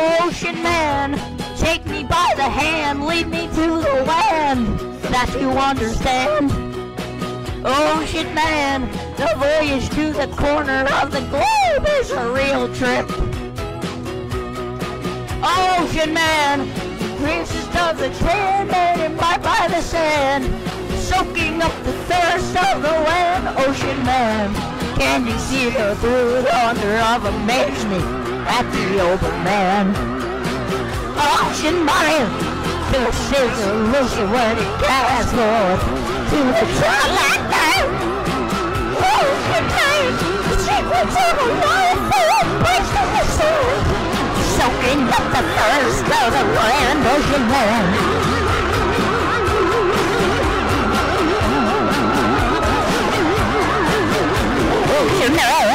Ocean man, take me by the hand, lead me to the land that you understand. Ocean man, the voyage to the corner of the globe is a real trip. Ocean man, princess of the tan and imbibed by the sand, soaking up the thirst of the land. Ocean man, can you see her through the wonder of amazement at the open man? Ocean man, the scissor looks when it cast forth to the twilight night. Ocean man, the secrets of a life full in the sea, soaking up the thirst of the. 你有没有？